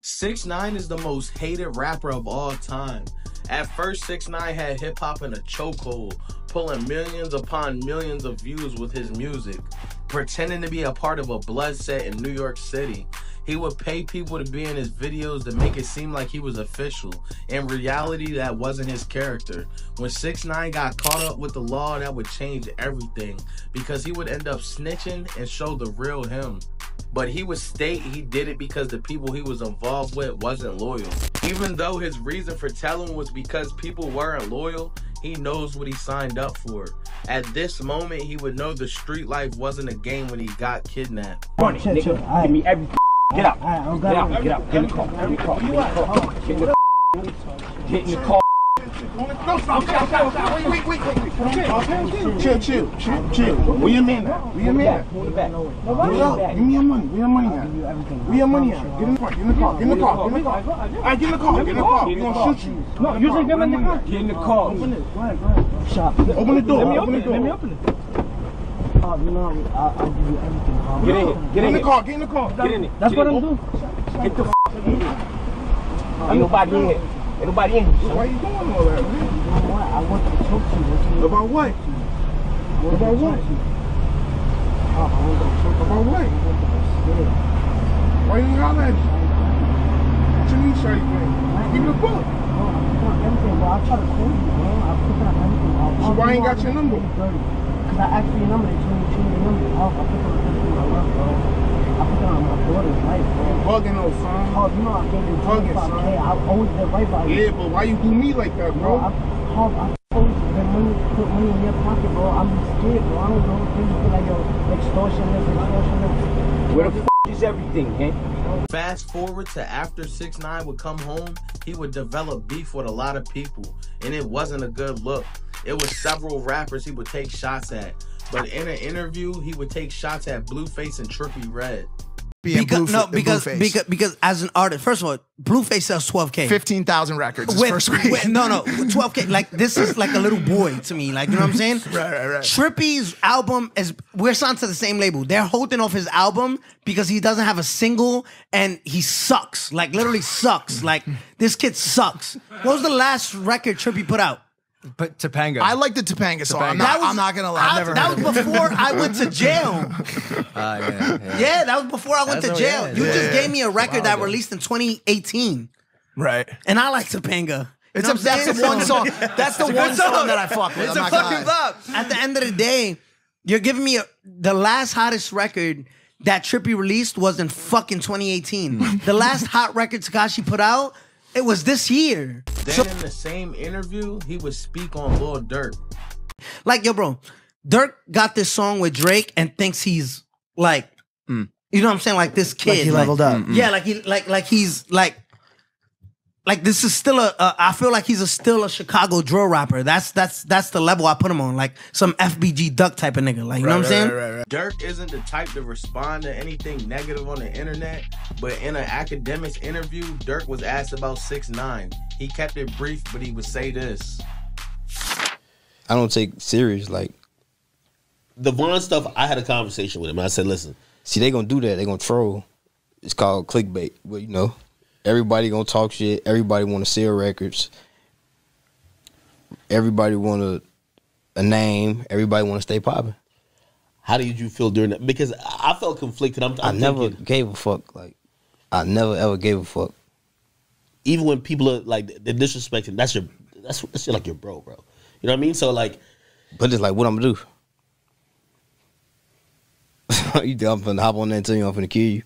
Six Nine is the most hated rapper of all time. At first, Six Nine had hip hop in a chokehold, pulling millions upon millions of views with his music, pretending to be a part of a blood set in New York City. He would pay people to be in his videos to make it seem like he was official. In reality, that wasn't his character. When 6 9 got caught up with the law, that would change everything because he would end up snitching and show the real him. But he would state he did it because the people he was involved with wasn't loyal. Even though his reason for telling was because people weren't loyal, he knows what he signed up for. At this moment, he would know the street life wasn't a game when he got kidnapped. Money, Chill, chill. nigga. Alright. Give me every. Get out. Alright, I'm Get out. Get out. Get in the car. Get in the car. Get in the car. Get in the car. Get in the car. No, stop, stop, stop. Wait, wait, wait, wait. Chill, chill, chill, chill. Where your man at? Where your man at? Hold it back. Give me your- money. Where your money at? Where your money at? Get in the car. Get in the car. Get in the car. Get in the car. All right, get in the car. Get in. We gonna shoot you. No, you just give me the car. Get in the car. Open it. Go ahead, go ahead. Shop. Open the door. Let me Open it. Let me open it. Uh, you know, I'll, I'll give you everything. I'll- Get in. Get Get in in the car. Get in the car. Get in it. That's Get what in I'm doing. Get the f in here. Ain't nobody in here. Ain't nobody in here. Why you doing all that, man? You uh-huh, know what? I want to talk to you. What you- About what? what about you what? talk to you? I want to talk. About what? I want to scared. Why you ain't holler at me? What you mean, shawty thing? Give me the book. No, I'm picking up everything, bro. I'll try to call you, bro. I'll pick up everything. I'll, So I'll why ain't got your number? Because I asked for your number. They told me to change your number. I'll, I'll pick up everything I love, bro. I pick up my daughter's life, bro. Bugging on, son. Hub, oh, you know I gave you Bugging, 25K. son. I always been right by you. Yeah, but why you do me like that, Bro, I, bro? Hub, I always been money, put money in your pocket, bro. I'm scared, bro. I don't know. Things feel like, yo, extortion this, extortion this. Where the f is everything, man? Fast forward to after 6 9 would come home, he would develop beef with a lot of people, and it wasn't a good look. It was several rappers he would take shots at. But in an interview, he would take shots at Blueface and Trippie Redd. Because, Bluefa- no, because, because because as an artist, first of all, Blueface sells 12k. 15,000 records his With- first week. with- no, no, 12k. Like this is like a little boy to me. Like you know what I'm saying? Right, right, right. Trippie's album is we're signed to the same label. They're holding off his album because he doesn't have a single and he sucks. Like literally sucks. Like this kid sucks. What was the last record Trippy put out? But Topanga. I like the Topanga song. I'm not, That was- I'm not gonna lie. I've I- never that heard was before I went to jail. Ah, yeah, yeah. Yeah, that was before I went That's to jail. yeah, you yeah, just yeah. gave me a record that released in 2018, Right. and I like Topanga. You It's know a, what I'm that's the saying? one song. That's the one song that I fuck with. It's I'm a not gonna fucking lie. bop. At the end of the day, you're giving me a, the last hottest record that Trippie released was in fucking 2018. the last hot record Tekashi put out, it was this year. Then in the same interview, he would speak on Lil Durk. Like, yo, bro, Durk got this song with Drake and thinks he's like, Mm. you know what I'm saying? Like this kid. Like he leveled up. Yeah, like he like like he's like like this is still a. a I feel like he's a still a Chicago drill rapper. That's that's that's the level I put him on. Like some FBG Duck type of nigga. Like you know what I'm saying? Right, right, right. Durk isn't the type to respond to anything negative on the internet, but in an Akademiks interview, Durk was asked about 6 9 He kept it brief, but he would say this. I don't take serious. Like, The Von stuff, I had a conversation with him. I said, listen, see, they gonna do that. They gonna troll. It's called clickbait. But you know, everybody gonna talk shit. Everybody want to sell records. Everybody want a a name. Everybody want to stay popping. how did you feel during that? Because I felt conflicted. I'm, I I'm never thinking, gave a fuck. Like, I never ever gave a fuck. even when people are like they're disrespecting, that's your that's that's your, like your bro, bro. You know what I mean? So like, But it's like, what I'm gonna do? you think I'm finna hop on that and tell you I'm finna kill you?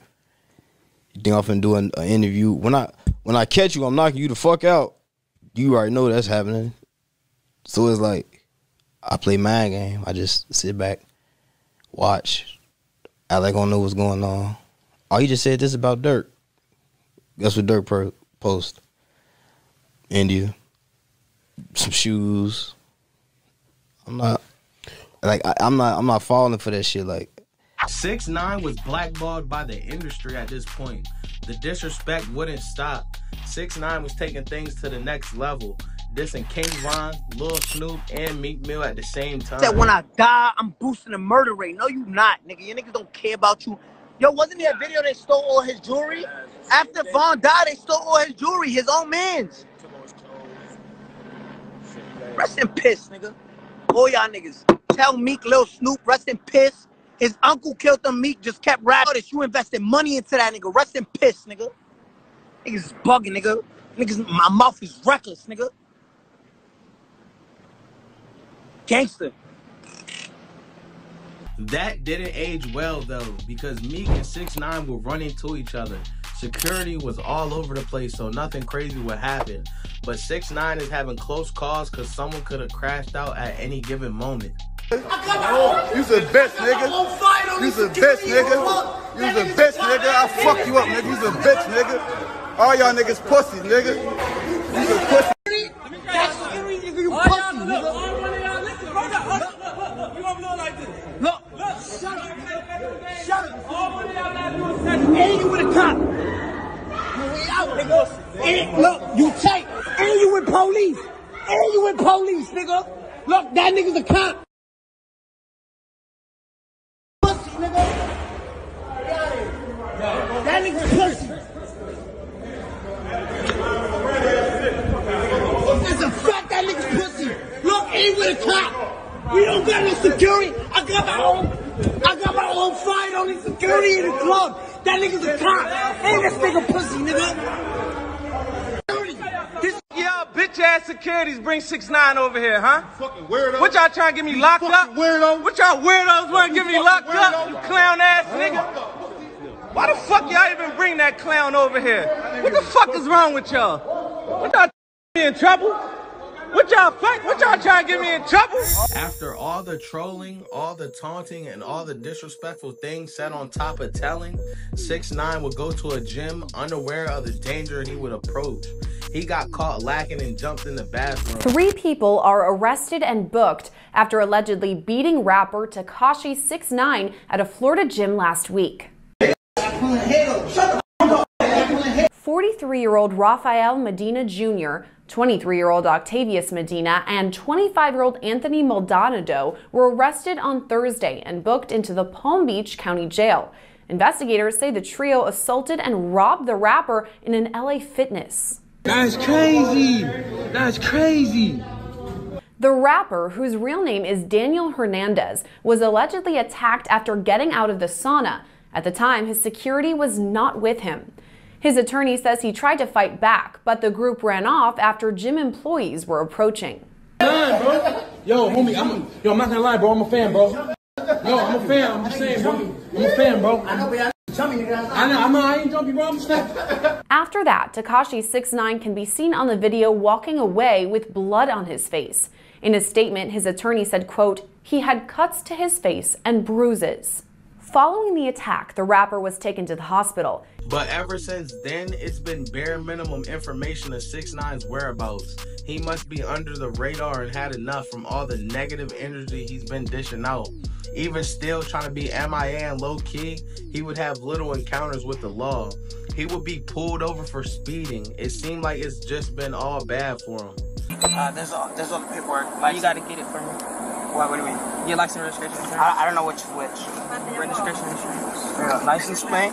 You think I'm do an, an interview? When I when I catch you, I'm knocking you the fuck out. You already know that's happening. So it's like I play my game. I just sit back, watch. I like don't know what's going on. Oh, you just said this about Durk. That's what Durk post. India, some shoes. I'm not like I, I'm not I'm not falling for that shit. Like 6 9 was blackballed by the industry at this point. The disrespect wouldn't stop. 6 9 was taking things to the next level, dissing King Von, Lil Snoop, and Meek Mill at the same time. Said when I die, I'm boosting the murder rate. No, you not, nigga. Your niggas don't care about you. Yo, wasn't there a video they stole all his jewelry? After Von died, they stole all his jewelry, his own man's. Rest in piss, nigga. All y'all niggas. Tell Meek, Lil Snoop, rest in piss. His uncle killed them. Meek just kept rapping. You invested money into that nigga. Rest in piss, nigga. Niggas bugging, nigga. Niggas, my mouth is reckless, nigga. Gangster. That didn't age well though, because Meek and Six Nine were running to each other. Security was all over the place, so nothing crazy would happen. But Six Nine is having close calls because someone could have crashed out at any given moment. You the oh, best, nigga. You the best, nigga. You the best, nigga. I fuck you up, nigga. You the best nigga. All y'all niggas pussy, nigga. You the pussy. That's scary, nigga. You pussy, nigga. Look. Shut up. Shut up. And you with a cop. You way out, nigga. And look, you tight. And you with police. And you with police, nigga. Look, that nigga's a cop. Pussy, nigga. That nigga's pussy. That's a fact, that nigga's pussy. Look, ain't with a cop. We don't got no security. I got my own. I got my own fight on security in the club. That nigga's a cop. Ain't this nigga pussy, nigga. This y'all bitch ass securities bring six nine over here, huh? Fucking weirdo. What y'all trying to get me locked up? Weirdo. What y'all weirdos want to get me locked up? You clown ass nigga. Why the fuck y'all even bring that clown over here? What the fuck is wrong with y'all? What y'all me in trouble? What y'all fuck? What y'all trying to get me in trouble? After all the trolling, all the taunting, and all the disrespectful things said on top of telling, 6 9 would go to a gym unaware of the danger he would approach. He got caught lacking and jumped in the bathroom. Three people are arrested and booked after allegedly beating rapper Tekashi 6 9 at a Florida gym last week. 43 year old Rafael Medina Jr., 23 year old Octavius Medina, and 25 year old Anthony Maldonado were arrested on Thursday and booked into the Palm Beach County Jail. Investigators say the trio assaulted and robbed the rapper in an LA fitness. That's crazy. That's crazy. The rapper, whose real name is Daniel Hernandez, was allegedly attacked after getting out of the sauna. At the time, his security was not with him. His attorney says he tried to fight back, but the group ran off after gym employees were approaching. Yo, homie, I'm yo, I'm not gonna lie, bro. I'm a fan, bro. Yo, I'm a fan. I'm just saying, bro. I'm a fan, bro. I know, but I I know, I'm not, I ain't jumpy, bro. I'm just fan. After that, Tekashi 69 can be seen on the video walking away with blood on his face. In a statement, his attorney said, quote, he had cuts to his face and bruises. Following the attack, the rapper was taken to the hospital. But ever since then, it's been bare minimum information of 6 9's whereabouts. He must be under the radar and had enough from all the negative energy he's been dishing out. Even still trying to be MIA and low key, he would have little encounters with the law. He would be pulled over for speeding. It seemed like it's just been all bad for him. Uh, there's all there's all the paperwork. Like, you gotta get it for me. What? What do you mean? Your license, registration, insurance. I, I don't know which is which. Registration, insurance. Yeah, license plate.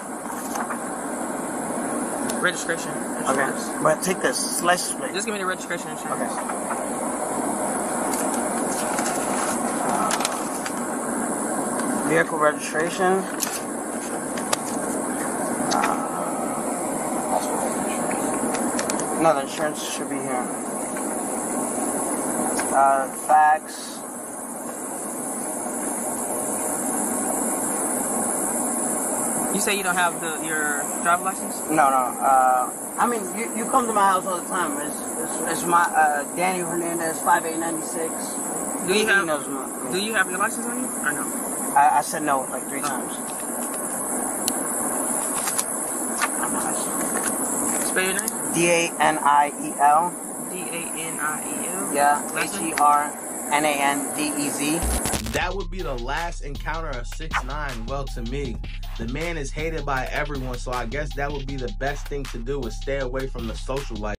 Registration, insurance. Okay. But take this license plate. Just give me the registration, insurance. Okay. Vehicle registration. No, the insurance should be here. Uh, fax. You say you don't have the your driver license? No, no. Uh, I mean, you, you come to my house all the time. It's, it's, it's my uh, Daniel Hernandez, five eight ninety six. Do you He have knows my- Do you have your license on you or no? I, I said no like three times. Spell your name. D A N I E L. D A N I E L. Yeah. H E R N A N D E Z. That would be the last encounter of 6 9 Well, to me, the man is hated by everyone, so I guess that would be the best thing to do is stay away from the social life.